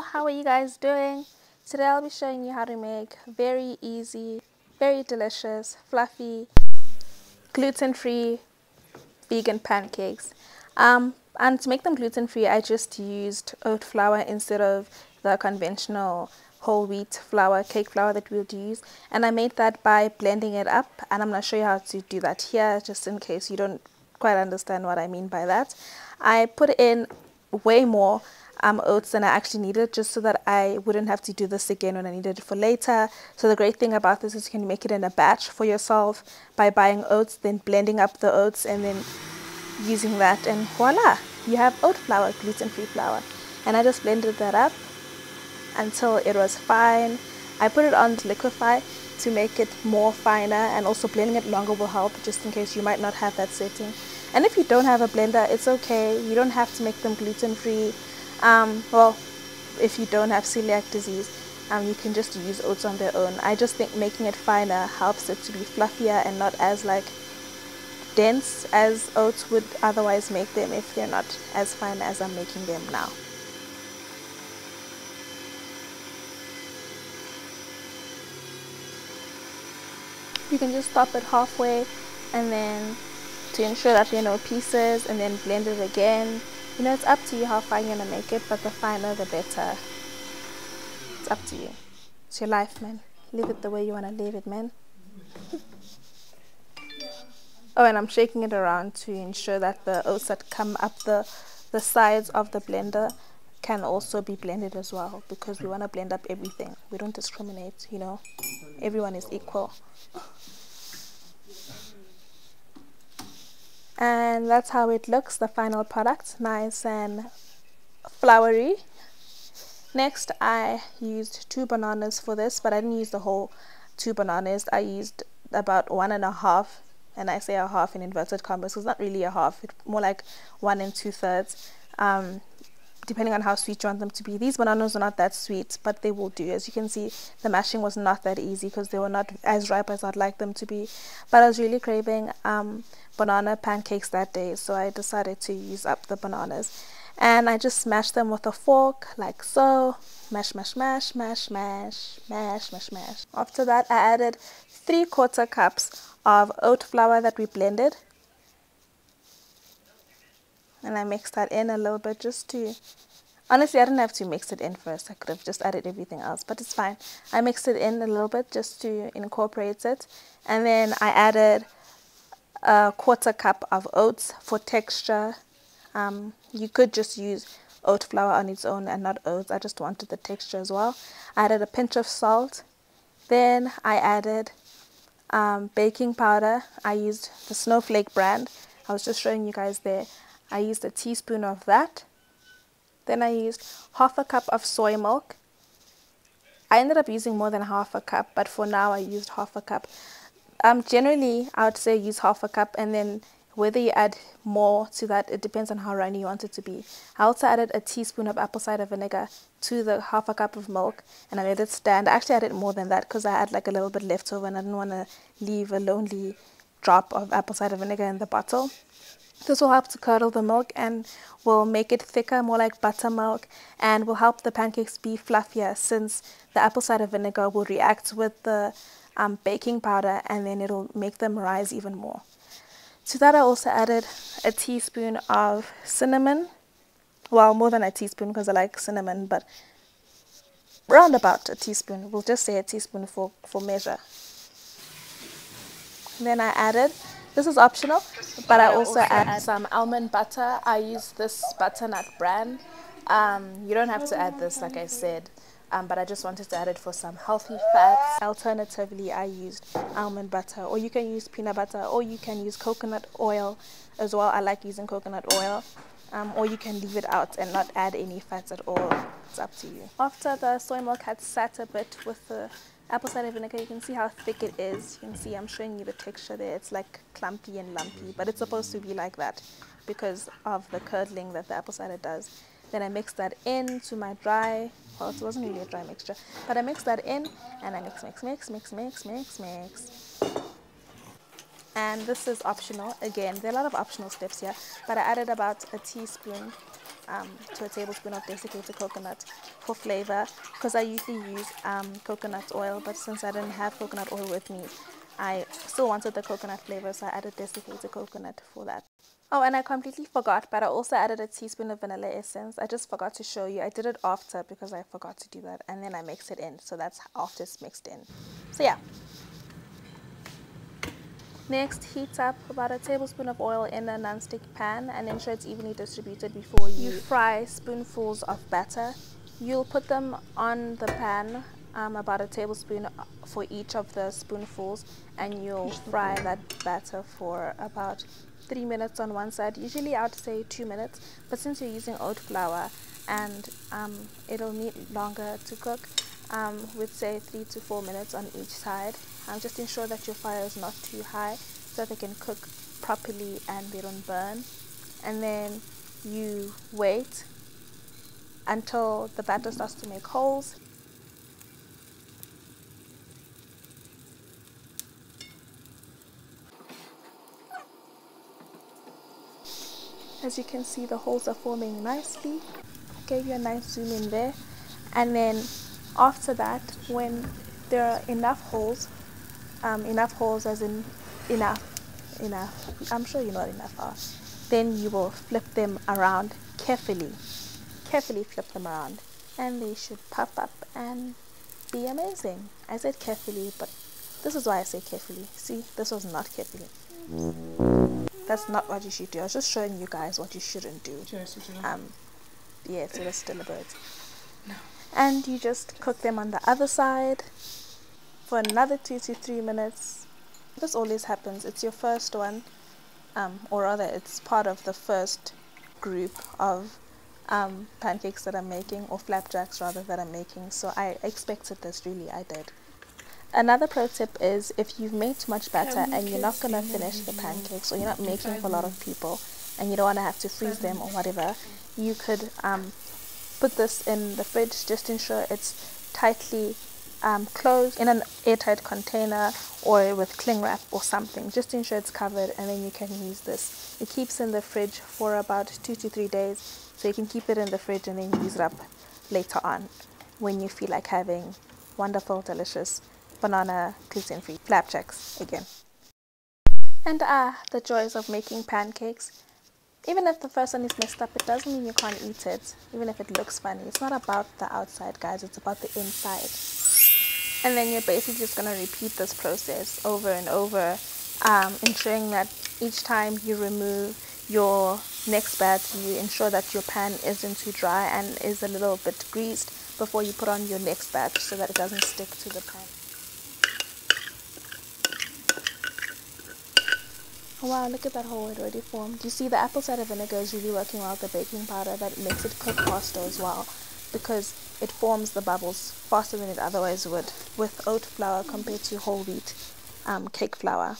How are you guys doing? Today I'll be showing you how to make very easy, very delicious, fluffy, gluten-free vegan pancakes. Um, and to make them gluten-free, I just used oat flour instead of the conventional whole wheat flour, cake flour that we would use. And I made that by blending it up. And I'm going to show you how to do that here, just in case you don't quite understand what I mean by that. I put in way more um, oats than I actually needed just so that I wouldn't have to do this again when I needed it for later. So the great thing about this is you can make it in a batch for yourself by buying oats, then blending up the oats and then using that and voila, you have oat flour, gluten-free flour. And I just blended that up until it was fine. I put it on to liquefy to make it more finer and also blending it longer will help just in case you might not have that setting. And if you don't have a blender, it's okay. You don't have to make them gluten-free. Um, well, if you don't have celiac disease, um, you can just use oats on their own. I just think making it finer helps it to be fluffier and not as like dense as oats would otherwise make them if they're not as fine as I'm making them now. You can just stop it halfway and then to ensure that there are no pieces and then blend it again. You know, it's up to you how far you're gonna make it, but the finer the better. It's up to you. It's your life, man. Live it the way you wanna live it, man. oh, and I'm shaking it around to ensure that the oats that come up the the sides of the blender can also be blended as well because we want to blend up everything. We don't discriminate, you know. Everyone is equal. and that's how it looks the final product nice and floury next I used two bananas for this but I didn't use the whole two bananas. I used about one and a half and I say a half in inverted commas it's not really a half it's more like one and two thirds. Um, depending on how sweet you want them to be. These bananas are not that sweet, but they will do. As you can see, the mashing was not that easy because they were not as ripe as I'd like them to be. But I was really craving um, banana pancakes that day, so I decided to use up the bananas. And I just smashed them with a fork, like so. Mash, mash, mash, mash, mash, mash, mash, mash. After that, I added three quarter cups of oat flour that we blended and I mixed that in a little bit just to honestly I didn't have to mix it in first. I could have just added everything else but it's fine. I mixed it in a little bit just to incorporate it. And then I added a quarter cup of oats for texture. Um, you could just use oat flour on its own and not oats. I just wanted the texture as well. I added a pinch of salt. Then I added um, baking powder. I used the snowflake brand. I was just showing you guys there I used a teaspoon of that. Then I used half a cup of soy milk. I ended up using more than half a cup, but for now I used half a cup. Um, generally, I would say use half a cup and then whether you add more to that, it depends on how runny you want it to be. I also added a teaspoon of apple cider vinegar to the half a cup of milk and I let it stand. I actually added more than that because I had like a little bit left over and I didn't want to leave a lonely drop of apple cider vinegar in the bottle. This will help to curdle the milk and will make it thicker, more like buttermilk, and will help the pancakes be fluffier since the apple cider vinegar will react with the um, baking powder and then it'll make them rise even more. To that I also added a teaspoon of cinnamon. Well, more than a teaspoon because I like cinnamon, but round about a teaspoon. We'll just say a teaspoon for, for measure. Then I added this is optional, but I also add some almond butter. I use this butternut brand. Um, you don't have to add this, like I said, um, but I just wanted to add it for some healthy fats. Alternatively, I used almond butter, or you can use peanut butter, or you can use coconut oil as well. I like using coconut oil. Um, or you can leave it out and not add any fats at all. It's up to you. After the soy milk had sat a bit with the apple cider vinegar, you can see how thick it is. You can see I'm showing you the texture there. It's like clumpy and lumpy, but it's supposed to be like that because of the curdling that the apple cider does. Then I mix that into my dry, well, it wasn't really a dry mixture, but I mix that in and I mix, mix, mix, mix, mix, mix, mix. And this is optional. Again, there are a lot of optional steps here, but I added about a teaspoon um, to a tablespoon of desiccated coconut for flavor because I usually use um, coconut oil but since I didn't have coconut oil with me I still wanted the coconut flavor so I added desiccated coconut for that. Oh, and I completely forgot, but I also added a teaspoon of vanilla essence. I just forgot to show you. I did it after because I forgot to do that, and then I mix it in. So that's after it's mixed in. So yeah. Next, heat up about a tablespoon of oil in a non-stick pan and ensure it's evenly distributed before you fry spoonfuls of batter. You'll put them on the pan, um, about a tablespoon for each of the spoonfuls, and you'll fry that batter for about three minutes on one side. Usually I would say two minutes, but since you're using oat flour and um, it'll need longer to cook, um, we'd say three to four minutes on each side. Um, just ensure that your fire is not too high so they can cook properly and they don't burn. And then you wait until the batter starts to make holes. As you can see the holes are forming nicely. I gave you a nice zoom in there. And then after that when there are enough holes um, enough holes as in enough enough. I'm sure you know what enough are. Then you will flip them around carefully. Carefully flip them around. And they should pop up and be amazing. I said carefully but this is why I say carefully. See this was not carefully. That's not what you should do. I was just showing you guys what you shouldn't do. Um, yeah, so that's still a bird. No. And you just cook them on the other side for another two to three minutes. This always happens. It's your first one, um, or rather, it's part of the first group of um, pancakes that I'm making, or flapjacks rather, that I'm making. So I expected this, really, I did. Another pro tip is if you've made too much batter and you're not going to finish the pancakes or you're not making for a lot of people and you don't want to have to freeze them or whatever, you could um, put this in the fridge. Just ensure it's tightly um, closed in an airtight container or with cling wrap or something. Just ensure it's covered and then you can use this. It keeps in the fridge for about two to three days so you can keep it in the fridge and then use it up later on when you feel like having wonderful, delicious banana gluten free flapjacks again. And ah, the joys of making pancakes. Even if the first one is messed up, it doesn't mean you can't eat it, even if it looks funny. It's not about the outside, guys, it's about the inside. And then you're basically just going to repeat this process over and over, um, ensuring that each time you remove your next batch, you ensure that your pan isn't too dry and is a little bit greased before you put on your next batch so that it doesn't stick to the pan. Oh wow, look at that hole it already formed. You see the apple cider vinegar is really working well with the baking powder that makes it cook faster as well because it forms the bubbles faster than it otherwise would with oat flour compared to whole wheat um, cake flour.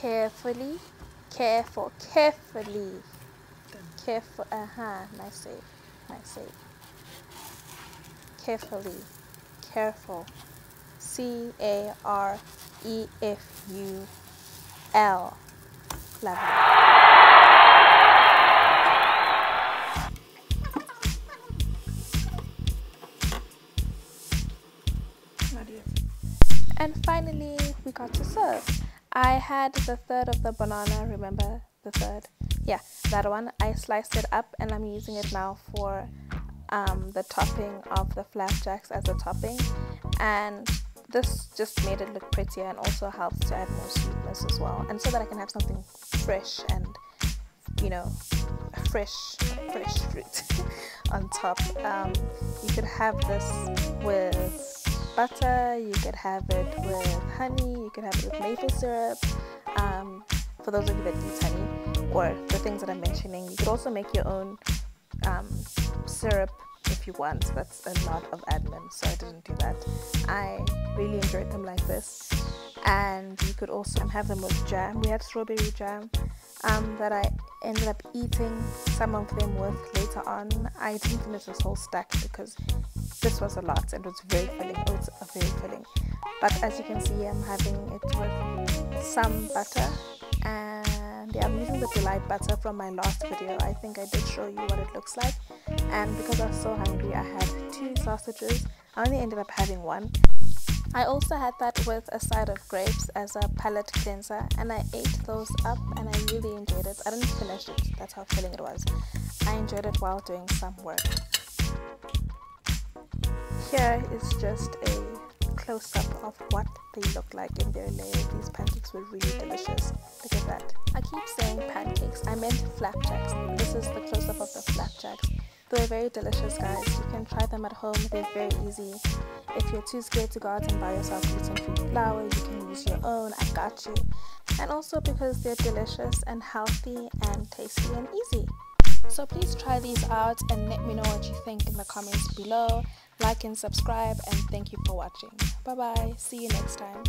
Carefully, careful, carefully, careful, uh-huh, nice save, nice save carefully, careful. C A R E F U L. Level. And finally, we got to serve. I had the third of the banana, remember the third? Yeah, that one. I sliced it up and I'm using it now for um, the topping of the flapjacks as a topping and this just made it look prettier and also helps to add more sweetness as well and so that I can have something fresh and you know fresh fresh fruit on top. Um, you could have this with butter you could have it with honey you could have it with maple syrup. Um, for those of you that eat honey or the things that I'm mentioning you could also make your own um, syrup if you want. That's a lot of admin, so I didn't do that. I really enjoyed them like this. And you could also have them with jam. We had strawberry jam um, that I ended up eating some of them with later on. I didn't finish this whole stack because this was a lot and it was very filling. It was very filling. But as you can see, I'm having it with some butter and yeah, I'm using the delight butter from my last video. I think I did show you what it looks like. And because I was so hungry, I had two sausages. I only ended up having one. I also had that with a side of grapes as a palate cleanser and I ate those up and I really enjoyed it. I didn't finish it, that's how filling it was. I enjoyed it while doing some work. Here is just a close-up of what they look like in their layer. These pancakes were really delicious. Look at that. I keep saying pancakes. I meant flapjacks. This is the close-up of the flapjacks. They're very delicious, guys. You can try them at home. They're very easy. If you're too scared to go out and buy yourself gluten-free flour, you can use your own. I got you. And also because they're delicious and healthy and tasty and easy. So please try these out and let me know what you think in the comments below. Like and subscribe and thank you for watching. Bye bye. See you next time.